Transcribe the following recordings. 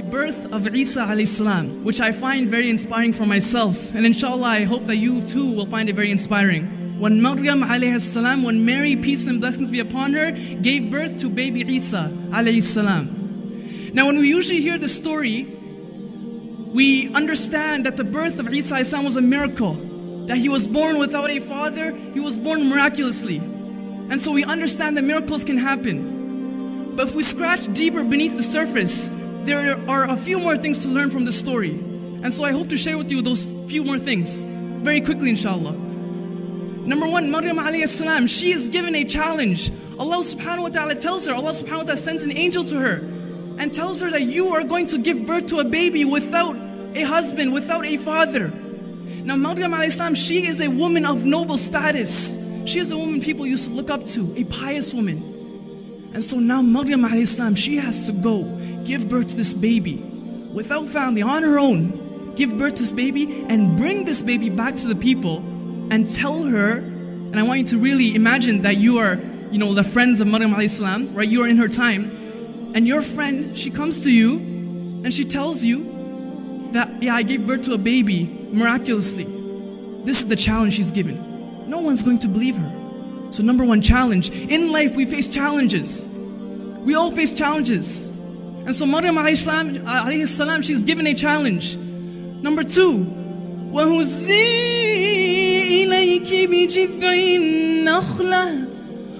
of Isa alayhi which I find very inspiring for myself. And inshallah, I hope that you too will find it very inspiring. When Maryam alayhi salam, when Mary, peace and blessings be upon her, gave birth to baby Isa alayhi salam. Now, when we usually hear the story, we understand that the birth of Isa alayhi was a miracle. That he was born without a father, he was born miraculously. And so we understand that miracles can happen. But if we scratch deeper beneath the surface, there are a few more things to learn from this story. And so I hope to share with you those few more things very quickly, inshallah. Number one, Maryam alayhi salam, she is given a challenge. Allah subhanahu wa ta'ala tells her, Allah subhanahu wa ta'ala sends an angel to her and tells her that you are going to give birth to a baby without a husband, without a father. Now, Maryam alayhi salam, she is a woman of noble status. She is a woman people used to look up to, a pious woman. And so now Maryam salam, she has to go give birth to this baby without family, on her own, give birth to this baby and bring this baby back to the people and tell her, and I want you to really imagine that you are, you know, the friends of Maryam salam, right? You are in her time. And your friend, she comes to you and she tells you that, yeah, I gave birth to a baby miraculously. This is the challenge she's given no one's going to believe her. So, number one challenge in life, we face challenges. We all face challenges. And so, Maryam alayhi salam, she's given a challenge. Number two,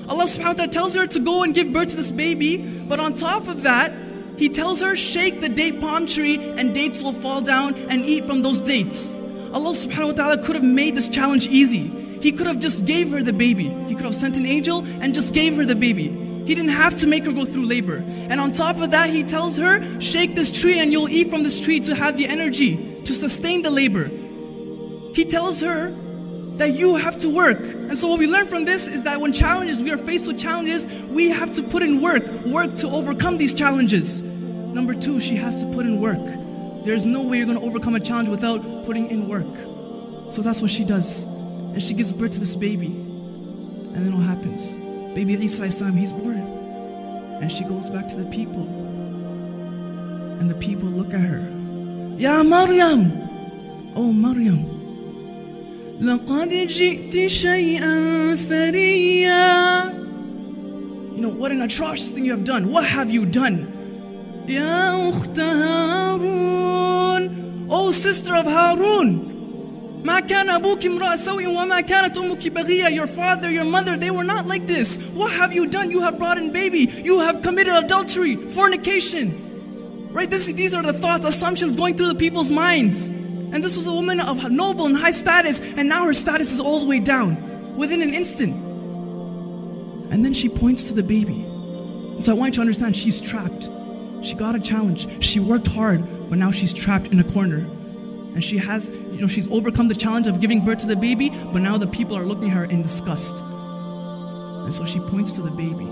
Allah subhanahu wa ta'ala tells her to go and give birth to this baby, but on top of that, He tells her, shake the date palm tree and dates will fall down and eat from those dates. Allah subhanahu wa ta'ala could have made this challenge easy. He could have just gave her the baby. He could have sent an angel and just gave her the baby. He didn't have to make her go through labor. And on top of that, he tells her, shake this tree and you'll eat from this tree to have the energy to sustain the labor. He tells her that you have to work. And so what we learn from this is that when challenges, we are faced with challenges, we have to put in work, work to overcome these challenges. Number two, she has to put in work. There's no way you're going to overcome a challenge without putting in work. So that's what she does. And she gives birth to this baby. And then what happens? Baby Isa Islam, he's born. And she goes back to the people. And the people look at her. Ya Maryam! Oh Maryam. لقد جئت شيئا فريا You know, what an atrocious thing you have done. What have you done? يا أخت هارون Oh sister of Harun ما كان أبوك امرأ سوء وما كانت أمك بغية Your father, your mother, they were not like this. What have you done? You have brought in baby. You have committed adultery, fornication. Right? This, these are the thoughts, assumptions going through the people's minds. And this was a woman of noble and high status, and now her status is all the way down within an instant. And then she points to the baby. So I want you to understand she's trapped. She got a challenge. She worked hard, but now she's trapped in a corner. And she has, you know, she's overcome the challenge of giving birth to the baby, but now the people are looking at her in disgust. And so she points to the baby.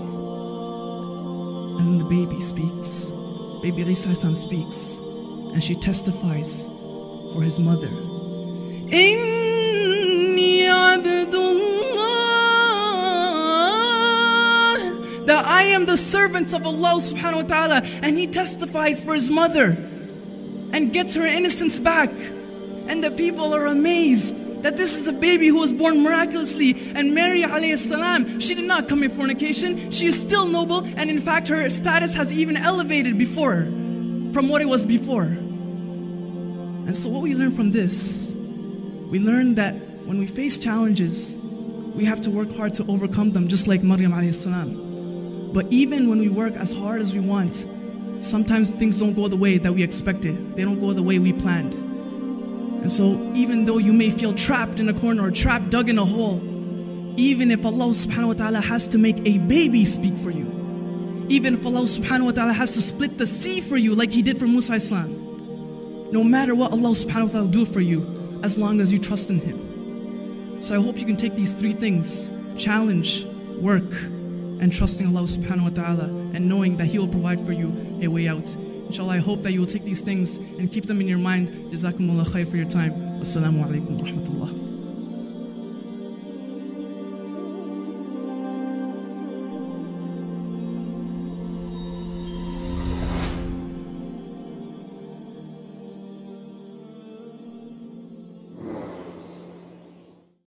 And the baby speaks. Baby Isa speaks. And she testifies for his mother. That I am the servant of Allah subhanahu wa ta'ala. And he testifies for his mother and gets her innocence back. And the people are amazed that this is a baby who was born miraculously. And Mary salam, she did not commit fornication. She is still noble, and in fact, her status has even elevated before from what it was before. And so, what we learn from this, we learn that when we face challenges, we have to work hard to overcome them, just like Maryam. But even when we work as hard as we want, sometimes things don't go the way that we expected. They don't go the way we planned. And so, even though you may feel trapped in a corner or trapped, dug in a hole, even if Allah subhanahu wa ta'ala has to make a baby speak for you, even if Allah subhanahu wa ta'ala has to split the sea for you, like He did for Musa Islam, no matter what Allah subhanahu wa ta'ala do for you, as long as you trust in Him. So, I hope you can take these three things challenge, work, and trusting Allah subhanahu wa ta'ala and knowing that He will provide for you a way out. Inshallah, I hope that you will take these things and keep them in your mind. Jazakumullah khair for your time. Assalamu alaikum wa rahmatullah.